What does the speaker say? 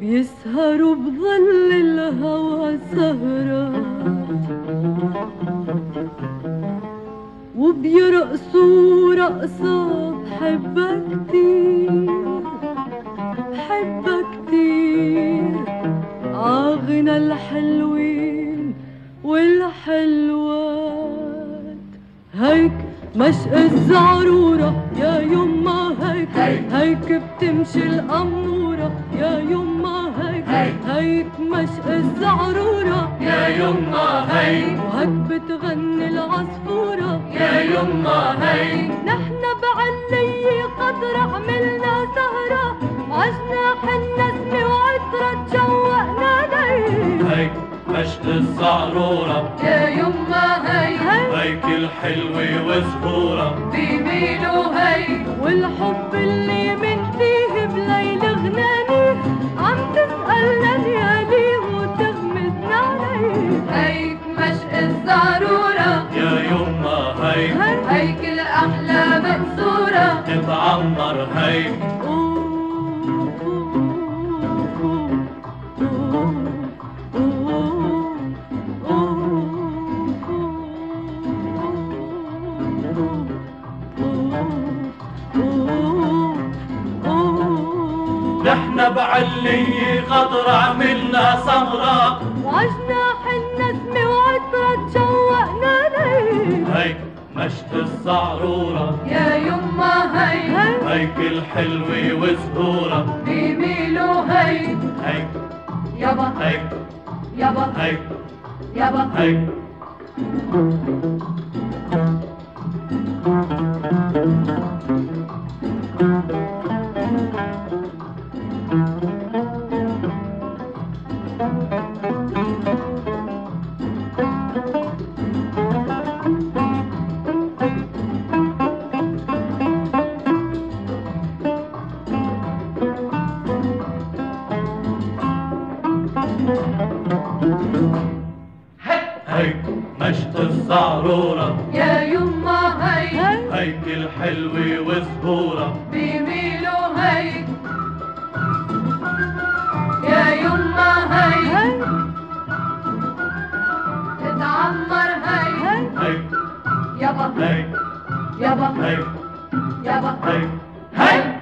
يسهروا بظل الهوى سهرات. وبيرقصوا رقصة بحبها كتير بحبها كتير. عاغنى الحلوين والحلوات. هيك مشق الزعرورة يا يما هيك هيك بتمشي الأمورة؟ يا يما هيك هيك مشق الزعرورة. يا يما هي وهيك بتغني العصفورة. يا يما هي نحن بعلي قدر عملنا سهرة عجناح النسمة وعطرة تشوقنا ليه هيك مشط الزعرورة. يا يما هي هيك الحلوة وزهورة بيميلوا هي والحب اللي من فيه بليل غناني عم تسألنا ليالي وتغمزنا عليه هيك مشق الزعرورة يا يما هي هيك الأحلى مقصورة تتعمر هي نحن بعلي غدر عملنا سمرة وعجناح النسمة وعطرة تشوقنا ليه. هيك مشط الزعرورة يا يما هي هيك الحلوة وزهورة. بيميلوا هي هيك. يابا. هيك. يابا. هيك. يابا. هيك. هيك مشط الزعرورة يا يما هي هيك الحلوة وزهورة. بيميلوا هي Yabba, hey. Yabba, hey. Yabba, hey. Hey.